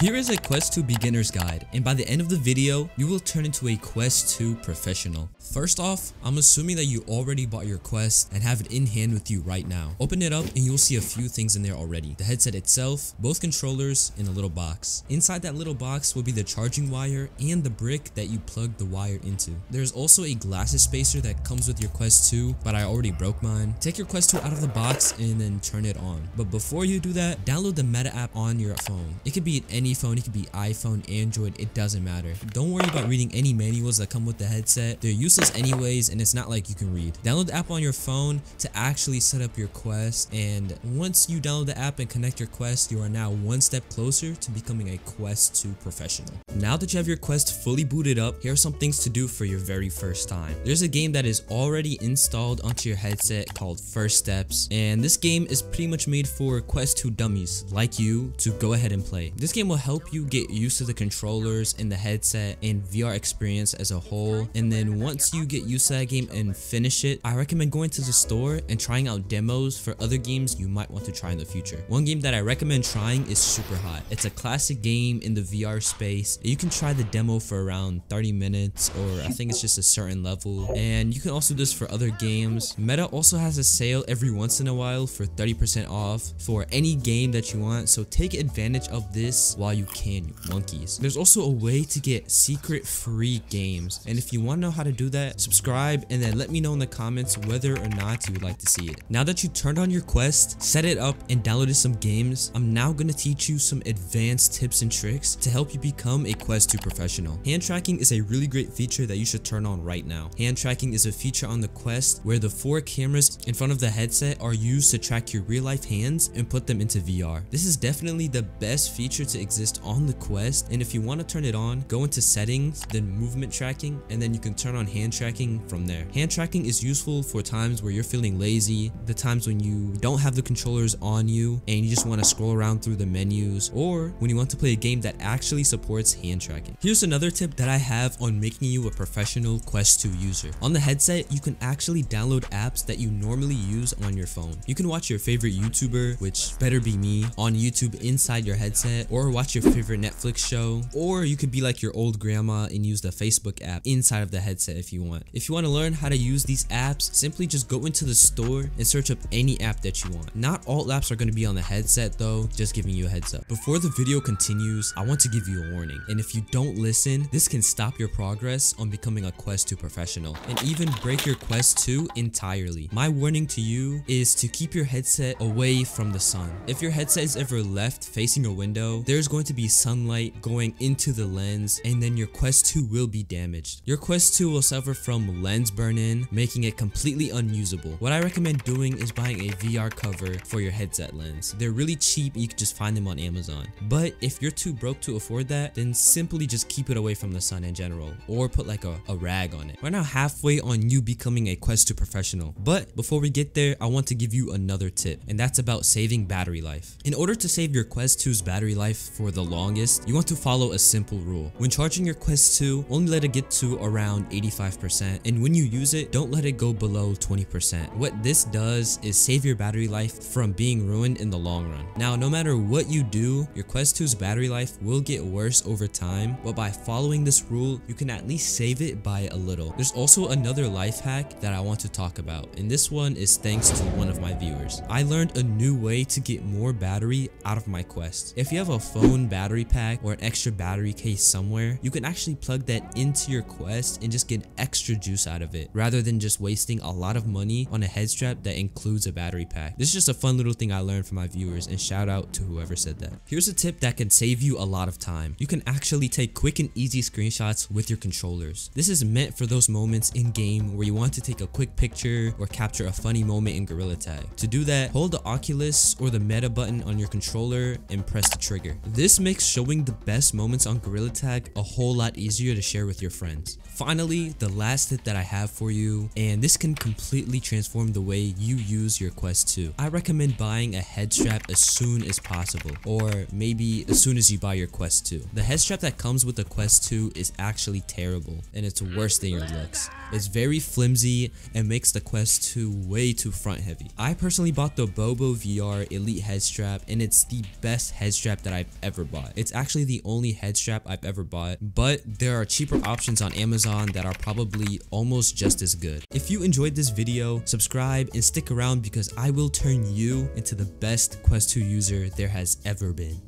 Here is a Quest 2 beginner's guide, and by the end of the video, you will turn into a Quest 2 professional. First off, I'm assuming that you already bought your Quest and have it in hand with you right now. Open it up and you'll see a few things in there already. The headset itself, both controllers, and a little box. Inside that little box will be the charging wire and the brick that you plug the wire into. There's also a glasses spacer that comes with your Quest 2, but I already broke mine. Take your Quest 2 out of the box and then turn it on. But before you do that, download the Meta app on your phone. It could be any phone, it could be iPhone, Android, it doesn't matter. Don't worry about reading any manuals that come with the headset. They're useless anyways and it's not like you can read. Download the app on your phone to actually set up your Quest and once you download the app and connect your Quest, you are now one step closer to becoming a Quest 2 professional. Now that you have your Quest fully booted up, here are some things to do for your very first time. There's a game that is already installed onto your headset called First Steps and this game is pretty much made for Quest 2 dummies like you to go ahead and play. This game will help you get used to the controllers and the headset and VR experience as a whole and then once you get used to that game and finish it, I recommend going to the store and trying out demos for other games you might want to try in the future. One game that I recommend trying is Super Hot. It's a classic game in the VR space. You can try the demo for around 30 minutes or I think it's just a certain level and you can also do this for other games. Meta also has a sale every once in a while for 30% off for any game that you want so take advantage of this while you can you monkeys. There's also a way to get secret free games and if you want to know how to do that subscribe and then let me know in the comments whether or not you would like to see it. Now that you turned on your quest, set it up and downloaded some games, I'm now going to teach you some advanced tips and tricks to help you become a Quest 2 professional. Hand tracking is a really great feature that you should turn on right now. Hand tracking is a feature on the Quest where the four cameras in front of the headset are used to track your real life hands and put them into VR. This is definitely the best feature to exist on the Quest and if you want to turn it on, go into settings, then movement tracking, and then you can turn on hand tracking from there. Hand tracking is useful for times where you're feeling lazy, the times when you don't have the controllers on you and you just want to scroll around through the menus, or when you want to play a game that actually supports hand tracking. Here's another tip that I have on making you a professional Quest 2 user. On the headset, you can actually download apps that you normally use on your phone. You can watch your favorite YouTuber, which better be me, on YouTube inside your headset, or watch your favorite Netflix show, or you could be like your old grandma and use the Facebook app inside of the headset if you want. If you want to learn how to use these apps, simply just go into the store and search up any app that you want. Not all apps are going to be on the headset though, just giving you a heads up. Before the video continues, I want to give you a warning. And if you don't listen, this can stop your progress on becoming a Quest 2 professional and even break your Quest 2 entirely. My warning to you is to keep your headset away from the sun. If your headset is ever left facing a window, there's going to be sunlight going into the lens and then your Quest 2 will be damaged. Your Quest 2 will suffer from lens burn-in, making it completely unusable. What I recommend doing is buying a VR cover for your headset lens. They're really cheap, you can just find them on Amazon. But if you're too broke to afford that, then simply just keep it away from the sun in general, or put like a, a rag on it. We're now halfway on you becoming a Quest 2 professional. But before we get there, I want to give you another tip, and that's about saving battery life. In order to save your Quest 2's battery life for the longest, you want to follow a simple rule. When charging your Quest 2, only let it get to around 85%, and when you use it, don't let it go below 20%. What this does is save your battery life from being ruined in the long run. Now, no matter what you do, your Quest 2's battery life will get worse over time, but by following this rule, you can at least save it by a little. There's also another life hack that I want to talk about, and this one is thanks to one of my viewers. I learned a new way to get more battery out of my Quest. If you have a phone battery pack or an extra battery case somewhere, you can actually plug that into your Quest and just get extra juice out of it, rather than just wasting a lot of money on a head strap that includes a battery pack. This is just a fun little thing I learned from my viewers and shout out to whoever said that. Here's a tip that can save you a lot of time. You can actually take quick and easy screenshots with your controllers. This is meant for those moments in game where you want to take a quick picture or capture a funny moment in Gorilla Tag. To do that, hold the Oculus or the Meta button on your controller and press the trigger. This makes showing the best moments on Gorilla Tag a whole lot easier to share with your friends. Finally, the last tip that I have for you, and this can completely transform the way you use your Quest 2. I recommend buying a head strap as soon as possible, or maybe as soon as you buy your Quest 2. The head strap that comes with the Quest 2 is actually terrible, and it's worse than your looks. It's very flimsy and makes the Quest 2 way too front heavy. I personally bought the Bobo VR Elite head strap, and it's the best head strap that I've ever ever bought. It's actually the only head strap I've ever bought, but there are cheaper options on Amazon that are probably almost just as good. If you enjoyed this video, subscribe and stick around because I will turn you into the best Quest 2 user there has ever been.